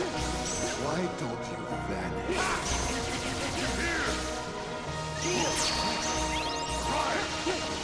Why don't you vanish? You Here! Right!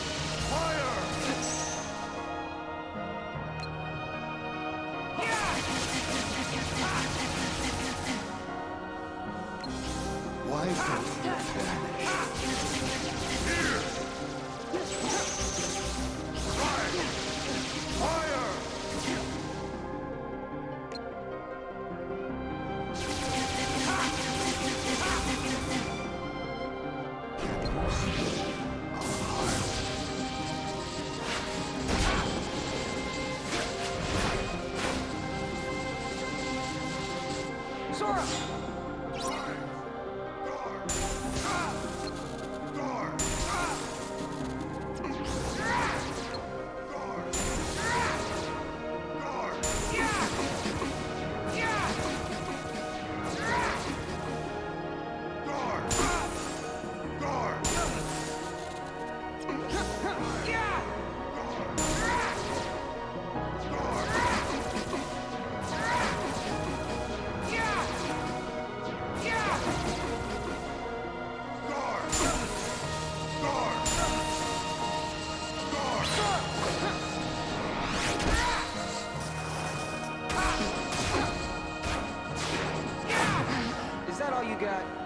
got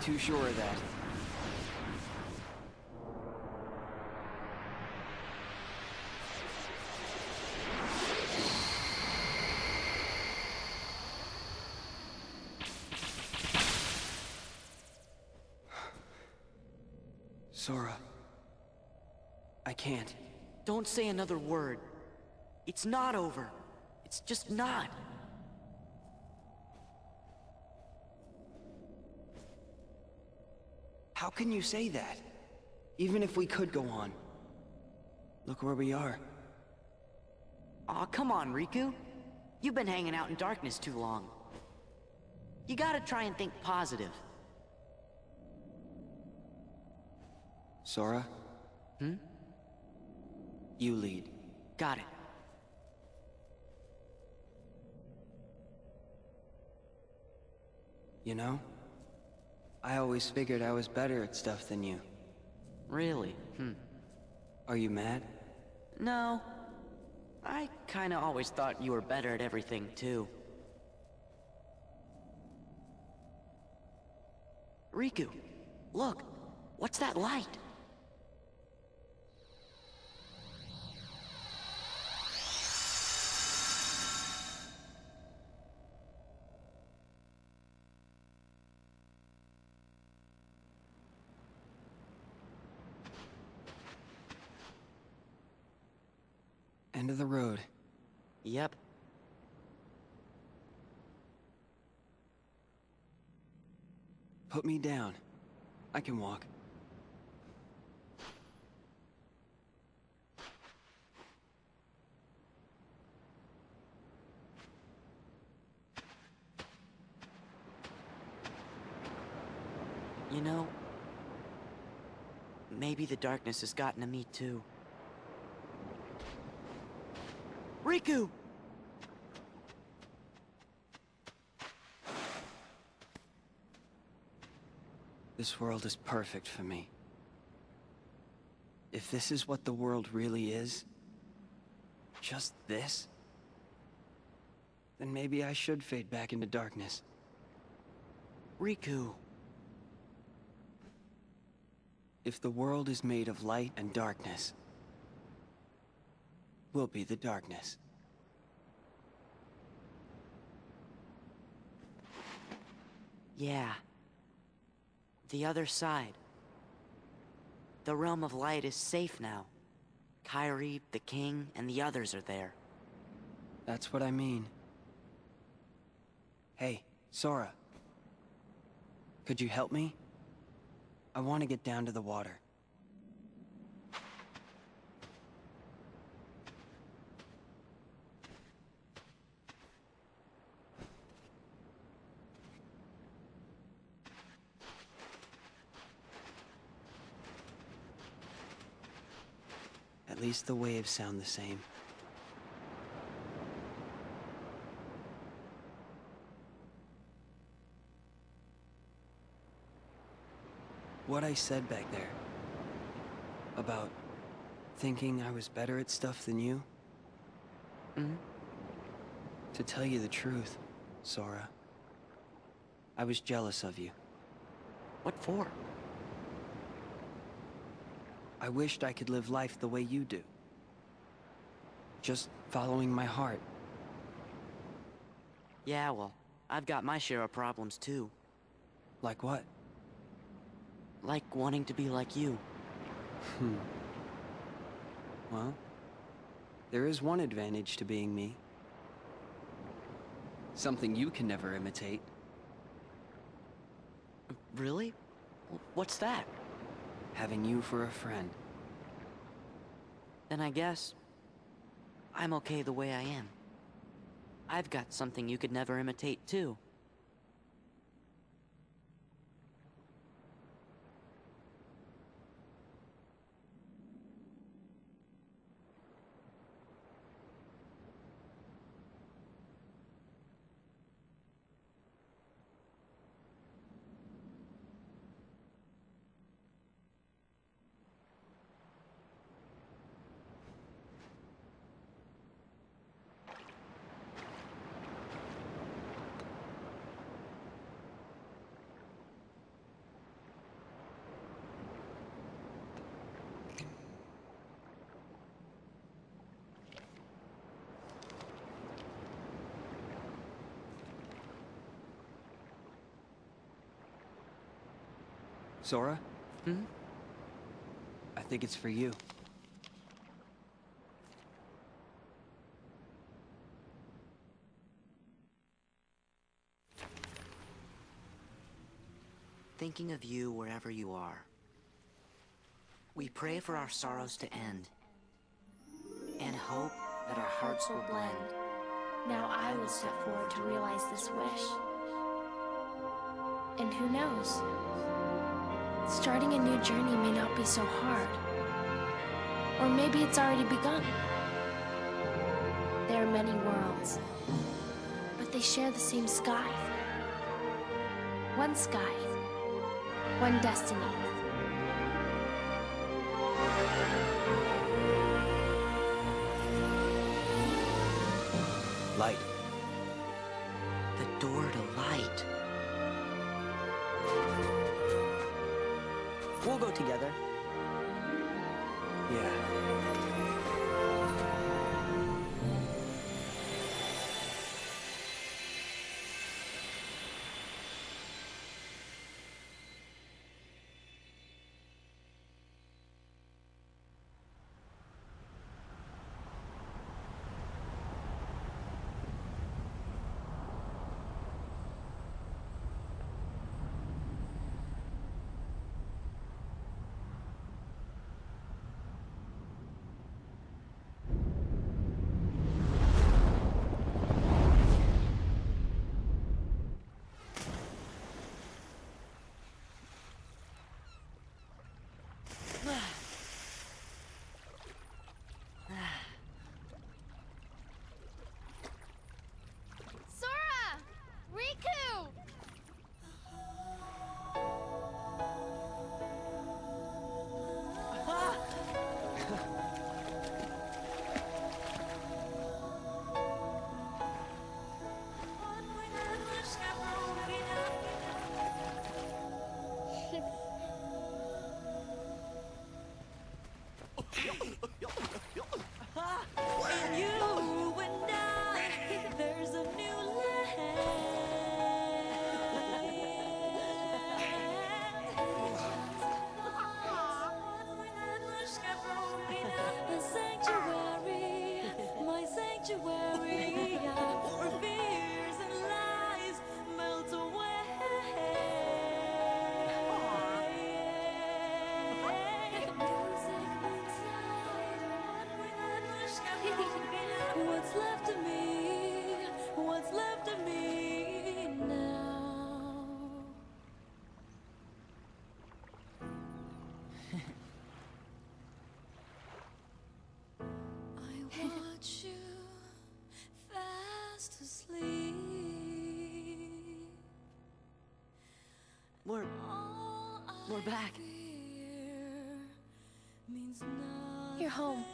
too sure of that. Sora. I can't. Don't say another word. It's not over. It's just not. How can you say that? Even if we could go on. Look where we are. Aw, come on, Riku. You've been hanging out in darkness too long. You gotta try and think positive. Sora? Hmm? You lead. Got it. You know? I always figured I was better at stuff than you. Really? Hmm. Are you mad? No. I kinda always thought you were better at everything, too. Riku, look. What's that light? End of the road. Yep. Put me down. I can walk. You know, maybe the darkness has gotten to me too. Riku! This world is perfect for me. If this is what the world really is, just this, then maybe I should fade back into darkness. Riku. If the world is made of light and darkness, we'll be the darkness. Yeah. The other side. The realm of light is safe now. Kairi, the king, and the others are there. That's what I mean. Hey, Sora. Could you help me? I want to get down to the water. At least the waves sound the same. What I said back there about thinking I was better at stuff than you? Mhm. To tell you the truth, Sora, I was jealous of you. What for? I wished I could live life the way you do. Just following my heart. Yeah, well, I've got my share of problems too. Like what? Like wanting to be like you. Hmm. Well, there is one advantage to being me. Something you can never imitate. Really? What's that? Having you for a friend. Then I guess I'm okay the way I am. I've got something you could never imitate too. Sora? Hmm? I think it's for you. Thinking of you wherever you are. We pray for our sorrows to end. And hope that our hearts will blend. Now I will step forward to realize this wish. And who knows? Starting a new journey may not be so hard. Or maybe it's already begun. There are many worlds, but they share the same sky. One sky, one destiny. Light. We'll go together. Yeah. We're back. You're home.